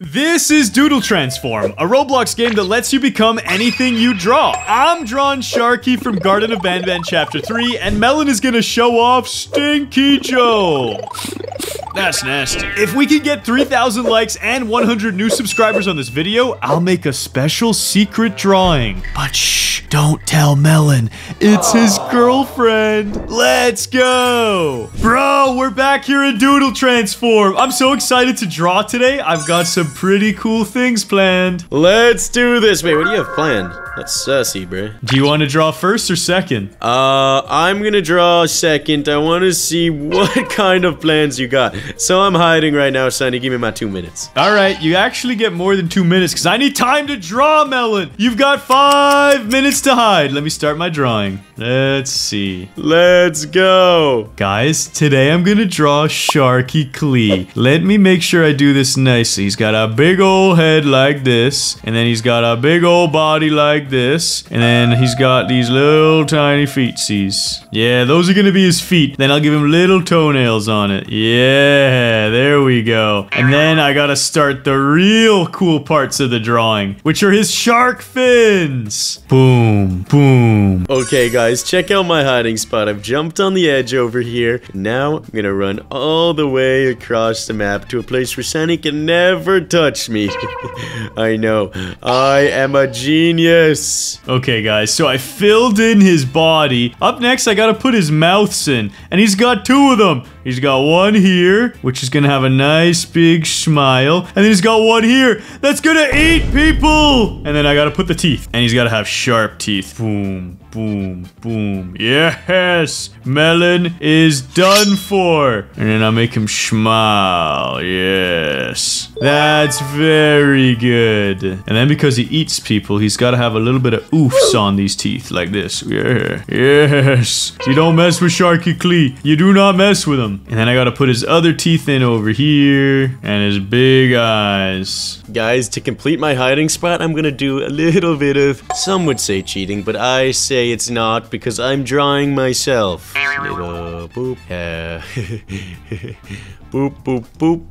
This is Doodle Transform, a Roblox game that lets you become anything you draw. I'm drawn Sharky from Garten of Banban Chapter 3, and Melon is gonna show off Stinky Joe. That's nasty. If we can get 3,000 likes and 100 new subscribers on this video, I'll make a special secret drawing. But shh, don't tell Melon. It's his girlfriend. Let's go. Bro, we're back here in Doodle Transform. I'm so excited to draw today. I've got some pretty cool things planned. Let's do this. Wait, what do you have planned? That's sussy, bro. Do you want to draw first or second? Uh, I'm gonna draw second. I want to see what kind of plans you got. So I'm hiding right now, Sunny. Give me my two minutes. All right, you actually get more than two minutes because I need time to draw, Melon. You've got five minutes to hide. Let me start my drawing. Let's see. Let's go. Guys, today I'm gonna draw Sharky Clee. Let me make sure I do this nicely. He's got a big old head like this, and then he's got a big old body like this, and then he's got these little tiny feetsies. Yeah, those are gonna be his feet. Then I'll give him little toenails on it. Yeah, there we go. And then I gotta start the real cool parts of the drawing, which are his shark fins. Boom, boom. Okay, guys, check out my hiding spot. I've jumped on the edge over here. Now I'm gonna run all the way across the map to a place where Sunny can never touch me. I know. I am a genius. Okay, guys, so I filled in his body. Up next, I gotta put his mouths in, and he's got two of them. He's got one here, which is gonna have a nice big smile, and then he's got one here that's gonna eat people. And then I gotta put the teeth, and he's gotta have sharp teeth. Boom, boom, boom. Yes, Melon is done for. And then I'll make him smile. Yes, that's very good. And then because he eats people, he's gotta have a little bit of oofs on these teeth, like this. Yeah, yes. You don't mess with Sharky Clee. You do not mess with him. And then I gotta put his other teeth in over here, and his big eyes. Guys, to complete my hiding spot, I'm gonna do a little bit of, some would say cheating, but I say it's not because I'm drawing myself. Boop, yeah. boop, boop, boop,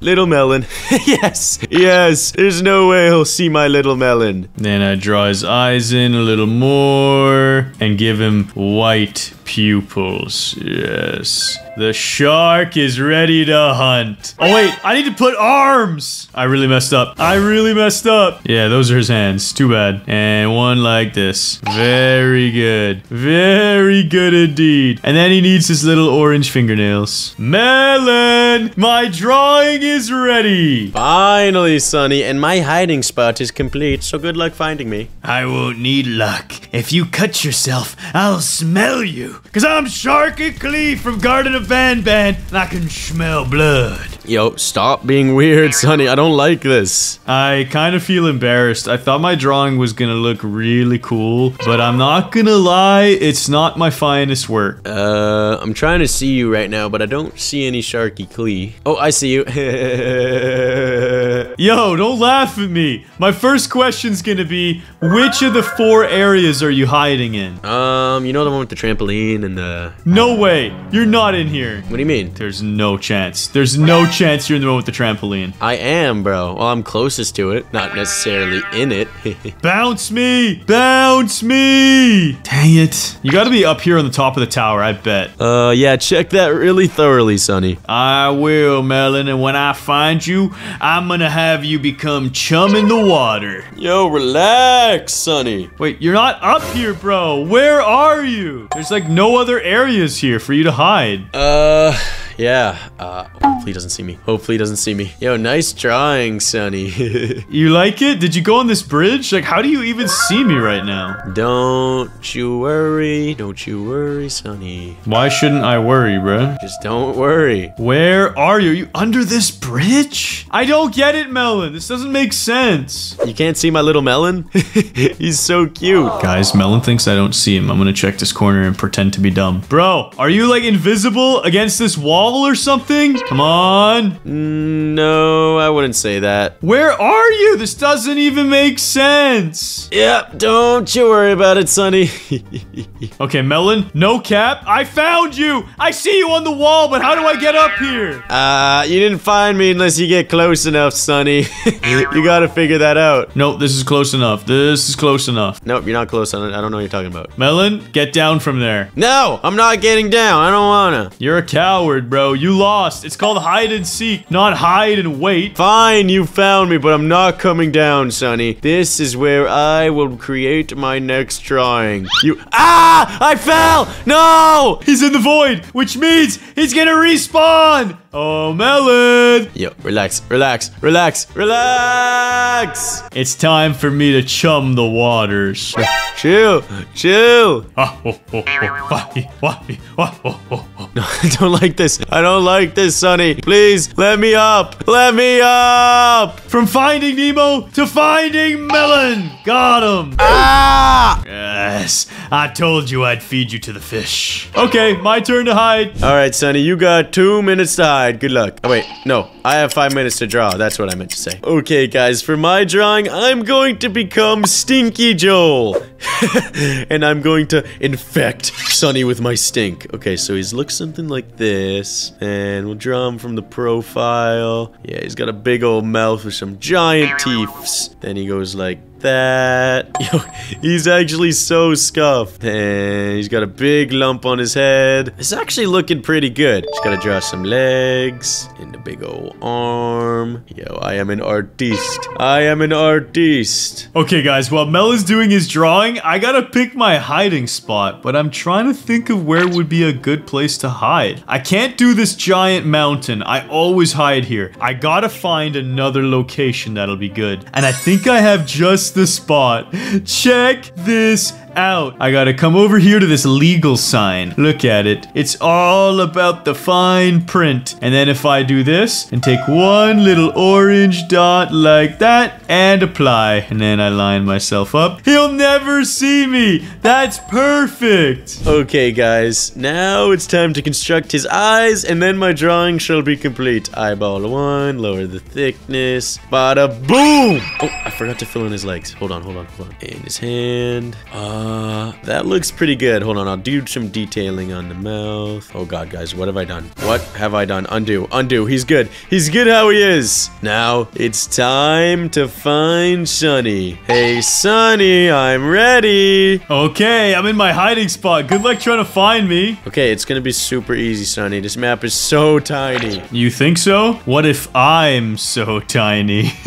Little melon. yes, yes, there's no way he'll see my little melon. Then I draw his eyes in a little more, and give him white pupils. Yes. The shark is ready to hunt. Oh wait, I need to put arms. I really messed up. I really messed up. Yeah, those are his hands. Too bad. And one like this. Very good. Very good indeed. And then he needs his little orange fingernails. Melon, my drawing is ready. Finally, Sunny, and my hiding spot is complete, so good luck finding me. I won't need luck. If you cut yourself, I'll smell you. Cause I'm Sharky Clee from Garten of Banban, and I can smell blood. Yo, stop being weird, Sunny. I don't like this. I kind of feel embarrassed. I thought my drawing was gonna look really cool, but I'm not gonna lie, it's not my finest work. Uh, I'm trying to see you right now, but I don't see any Sharky Clee. Oh, I see you. Yo, don't laugh at me. My first question's gonna be, which of the four areas are you hiding in? um, you know the one with the trampoline and the... No way, you're not in here. What do you mean? There's no chance. There's no chance you're in the one with the trampoline. I am, bro. Well, I'm closest to it. Not necessarily in it. Bounce me! Bounce me! Dang it. You gotta be up here on the top of the tower, I bet. uh, yeah, check that really thoroughly, Sunny. I will, Melon, and when I find you, I'm gonna have you become chum in the water. Yo, relax, Sunny. Wait, you're not up here, bro. Where are you? There's like no other areas here for you to hide. Uh, yeah. Uh, hopefully he doesn't see me. Hopefully he doesn't see me. Yo, nice drawing, Sunny. You like it? Did you go on this bridge? Like, how do you even see me right now? don't you worry. Don't you worry, Sunny. Why shouldn't I worry, bro? Just don't worry. Where are you? Are you under this bridge? I don't get it, Melon. This doesn't make sense. You can't see my little melon? He's so cute. Guys, Melon thinks I don't see him. I'm gonna check this corner and pretend to be dumb. Bro, are you like invisible against this wall? Or something? Come on. No, I wouldn't say that. Where are you? This doesn't even make sense. Yep, don't you worry about it, Sunny. Okay, Melon, no cap. I found you. I see you on the wall, but how do I get up here? uh, you didn't find me unless you get close enough, Sunny. you gotta figure that out. Nope, this is close enough. This is close enough. Nope, you're not close it. I don't know what you're talking about. Melon, get down from there. No, I'm not getting down. I don't wanna. You're a coward, bro. You lost. It's called hide and seek, not hide and wait. Fine, you found me, but I'm not coming down, Sunny. This is where I will create my next drawing. You- Ah! I fell! No! He's in the void, which means he's gonna respawn. Oh, Melon. Yo, relax, relax, relax, relax! It's time for me to chum the waters. Chill, chill. Ah. No, I don't like this. I don't like this, Sunny. Please, let me up. Let me up! From finding Nemo to finding Melon. Got him. Ah! Yes, I told you I'd feed you to the fish. Okay, my turn to hide. All right, Sunny, you got two minutes to hide. Good luck. Oh, wait, no. I have five minutes to draw. That's what I meant to say. Okay, guys, for my drawing, I'm going to become Stinky Joel. and I'm going to infect Sunny with my stink. Okay, so he's looks something like this. And we'll draw him from the profile. Yeah, he's got a big old mouth with some giant teeth. Then he goes like that. Yo, he's actually so scuffed. And he's got a big lump on his head. It's actually looking pretty good. Just gotta draw some legs and a big old arm. Yo, I am an artiste. I am an artiste. Okay, guys, while Mel is doing his drawing, I gotta pick my hiding spot, but I'm trying to think of where would be a good place to hide. I can't do this giant mountain. I always hide here. I gotta find another location that'll be good. And I think I have just the spot. Check this out. I gotta come over here to this legal sign. Look at it. It's all about the fine print. And then if I do this and take one little orange dot like that and apply, and then I line myself up, he'll never see me. That's perfect. Okay, guys, now it's time to construct his eyes, and then my drawing shall be complete. Eyeball one, lower the thickness, bada boom! Oh, I forgot to fill in his legs. Hold on, hold on, hold on. And his hand. Uh, that looks pretty good. Hold on, I'll do some detailing on the mouth. Oh god, guys, what have I done? What have I done? Undo, undo. He's good. He's good how he is. Now, it's time to find Sunny. Hey, Sunny, I'm ready. Okay, I'm in my hiding spot. Good luck trying to find me. Okay, it's gonna be super easy, Sunny. This map is so tiny. You think so? What if I'm so tiny?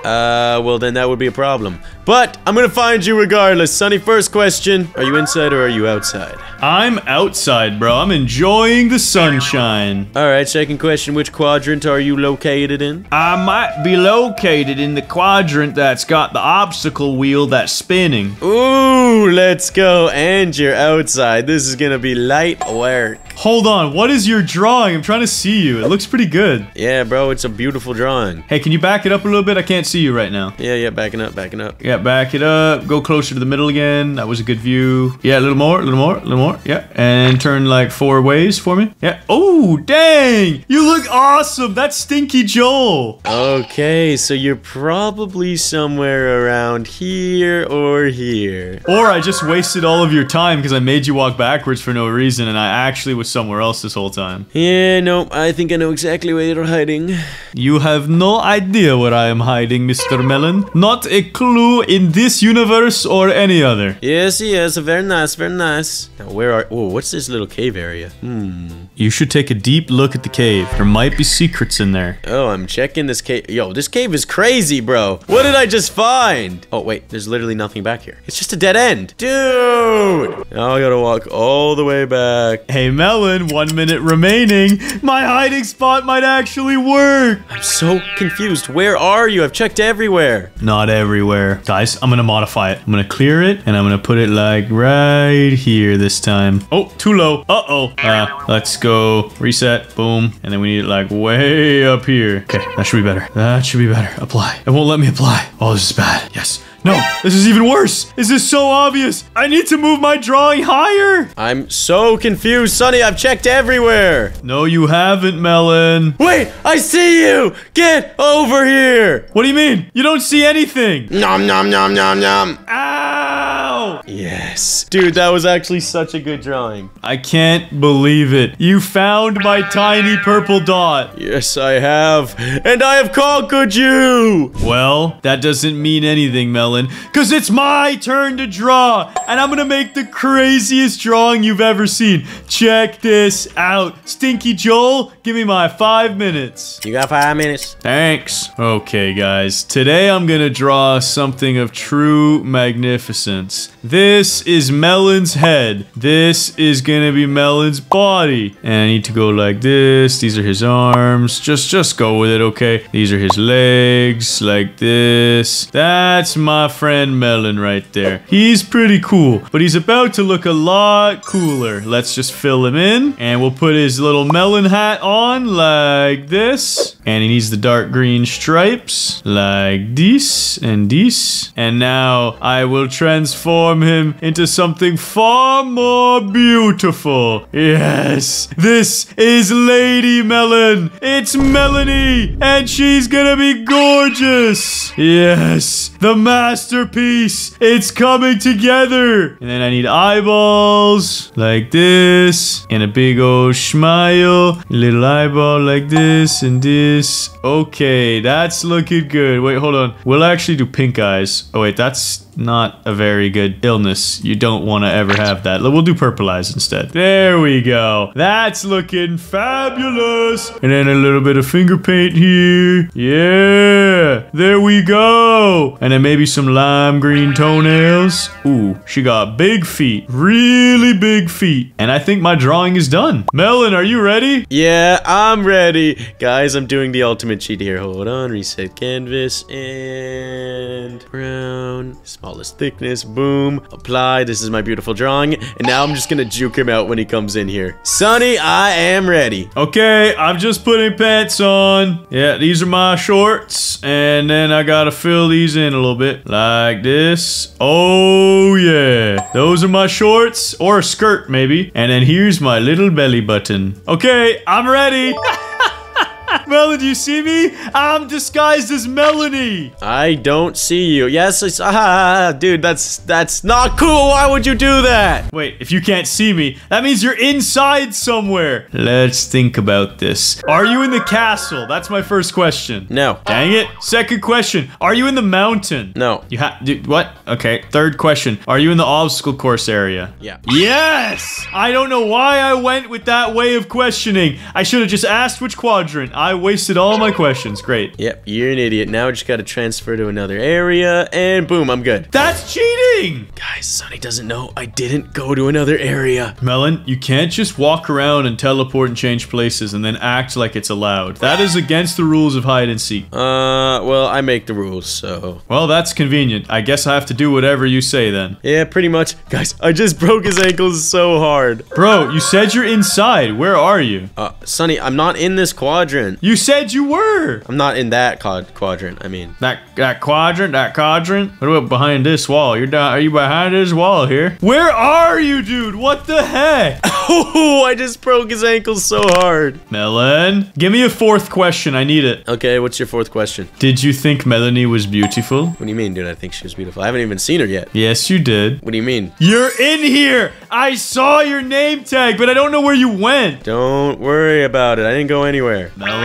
Uh, well then that would be a problem. But I'm gonna find you regardless. Sunny, first question. Are you inside or are you outside? I'm outside, bro. I'm enjoying the sunshine. Alright, second question. Which quadrant are you located in? I might be located in the quadrant that's got the obstacle wheel that's spinning. Ooh, let's go. And you're outside. This is gonna be light work. Hold on, what is your drawing? I'm trying to see you. It looks pretty good. Yeah, bro, it's a beautiful drawing. Hey, can you back it up a little bit? I can't see you right now. Yeah, yeah, backing up, backing up. Yeah, back it up. Go closer to the middle again. That was a good view. Yeah, a little more, a little more, a little more. Yeah, and turn like four ways for me. Yeah. Oh, dang! You look awesome. That's Stinky Joel. Okay, so you're probably somewhere around here or here. Or I just wasted all of your time because I made you walk backwards for no reason, and I actually was somewhere else this whole time. Yeah, no, I think I know exactly where you're hiding. You have no idea where I am hiding, Mr. Melon. Not a clue in this universe or any other. Yes, yes, very nice, very nice. Now, where are? Oh, what's this little cave area? Hmm. You should take a deep look at the cave. There might be secrets in there. Oh, I'm checking this cave. Yo, this cave is crazy, bro. What did I just find? Oh, wait, there's literally nothing back here. It's just a dead end. Dude! Now I gotta walk all the way back. Hey, Melon, one minute remaining. My hiding spot might actually work. I'm so confused. Where are you? I've checked everywhere. Not everywhere. Guys, I'm gonna modify it. I'm gonna clear it, and I'm gonna put it like right here this time. Oh, too low. Uh-oh. Uh, let's go reset. Boom. And then we need it like way up here. Okay, that should be better. That should be better. Apply. It won't let me apply. Oh, this is bad. Yes. No, this is even worse. This is so obvious. I need to move my drawing higher. I'm so confused, Sunny. I've checked everywhere. No, you haven't, Melon. Wait, I see you. Get over here. What do you mean? You don't see anything. Nom nom nom nom nom. Ah, Ow! Yes. Dude, that was actually such a good drawing. I can't believe it. You found my tiny purple dot. Yes, I have. And I have conquered you. Well, that doesn't mean anything, Melon, because it's my turn to draw, and I'm gonna make the craziest drawing you've ever seen. Check this out. Stinky Joel, give me my five minutes. You got five minutes. Thanks. Okay, guys. Today I'm gonna draw something of true magnificence. This is Melon's head. This is gonna be Melon's body. And I need to go like this. These are his arms. Just just go with it, okay? These are his legs, like this. That's my friend Melon right there. He's pretty cool, but he's about to look a lot cooler. Let's just fill him in. And we'll put his little melon hat on like this. And he needs the dark green stripes like this and this. And now I will transform him into something far more beautiful. Yes, this is Lady Melon. It's Melanie, and she's gonna be gorgeous. Yes, the masterpiece. It's coming together. And then I need eyeballs like this, and a big old smile, little eyeball like this, and this. Okay, that's looking good. Wait, hold on. We'll actually do pink eyes. Oh, wait, that's not a very good illness. You don't want to ever have that. We'll do purple eyes instead. There we go. That's looking fabulous. And then a little bit of finger paint here. Yeah. There we go. And then maybe some lime green toenails. Ooh, she got big feet. Really big feet. And I think my drawing is done. Melon, are you ready? Yeah, I'm ready. Guys, I'm doing the ultimate cheat here. Hold on, reset canvas, and brown, smallest thickness, boom, apply. This is my beautiful drawing, and now I'm just gonna juke him out when he comes in here. Sunny, I am ready. Okay, I'm just putting pants on. Yeah, these are my shorts. And then I gotta fill these in a little bit. Like this. Oh, yeah. Those are my shorts. Or a skirt, maybe. And then here's my little belly button. Okay, I'm ready. Melon, do you see me? I'm disguised as Melanie. I don't see you. Yes, it's, ah, dude, that's that's not cool. Why would you do that? Wait, if you can't see me, that means you're inside somewhere. Let's think about this. Are you in the castle? That's my first question. No, Dang it. Second question. Are you in the mountain? no. You have what? Okay. Third question. Are you in the obstacle course area? Yeah. Yes! I don't know why I went with that way of questioning. I should have just asked which quadrant. I wasted all my questions. Great. Yep, you're an idiot. Now I just gotta transfer to another area, and boom, I'm good. That's cheating! Guys, Sunny doesn't know I didn't go to another area. Melon, you can't just walk around and teleport and change places and then act like it's allowed. That is against the rules of hide and seek. Uh, well, I make the rules, so. Well, that's convenient. I guess I have to do whatever you say then. Yeah, pretty much. Guys, I just broke his ankles so hard. Bro, you said you're inside. Where are you? Uh, Sunny, I'm not in this quadrant. You said you were. I'm not in that quad quadrant, I mean. That that quadrant, that quadrant. What about behind this wall? You're down. Are you behind this wall here? Where are you, dude? What the heck? Oh, I just broke his ankles so hard. Melon, give me a fourth question. I need it. Okay, what's your fourth question? Did you think Melanie was beautiful? What do you mean, dude? I think she was beautiful. I haven't even seen her yet. Yes, you did. What do you mean? You're in here. I saw your name tag, but I don't know where you went. Don't worry about it. I didn't go anywhere. Melon,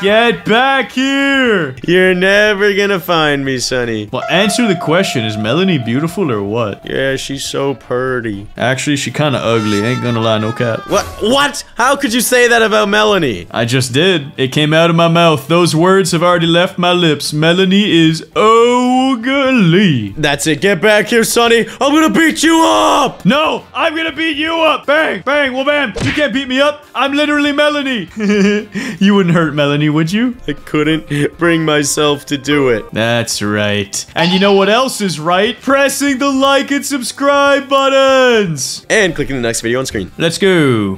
get back here. You're never gonna find me, Sunny. Well, answer the question. Is Melanie beautiful or what? Yeah, she's so purty. Actually, she kind of ugly. Ain't gonna lie, no cap. What? What? How could you say that about Melanie? I just did. It came out of my mouth. Those words have already left my lips. Melanie is ugly. That's it. Get back here, Sunny. I'm gonna beat you up. No, I'm gonna beat you up. Bang, bang, well, bam. You can't beat me up. I'm literally Melanie. you wouldn't hurt Melanie, would you? I couldn't bring myself to do it. That's right. And you know what else is right? Pressing the like and subscribe buttons. And clicking the next video on screen. Let's go.